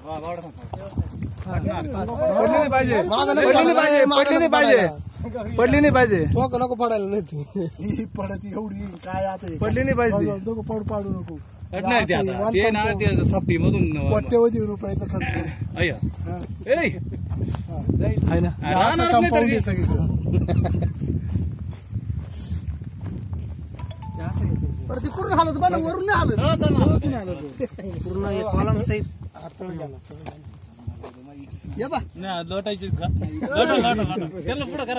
पडली नाही पाहिजे पडली नाही पाहिजे पडली नाही पाहिजे पडली नाही पाहिजे ठोक नको पडायला नाही ती ही। पडत एवढी काय आता पडली नाही पाहिजे नको पड पाडू नको नाही ते आता ते ना ते सप्पी मधून कोट्यवधी रुपयाचा खर्च अय्या आहे ना सगळीकडे पर तिकडून हालत। वरून नाही हालत पूर्ण एक कॉलम सहित ಲೋಟ ಲೋಟ ಲೋಟ ಕೆಲ್ಲ ಕೂಡ ಕರ